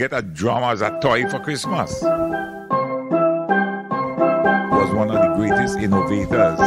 get a drum as a toy for Christmas. Was one of the greatest innovators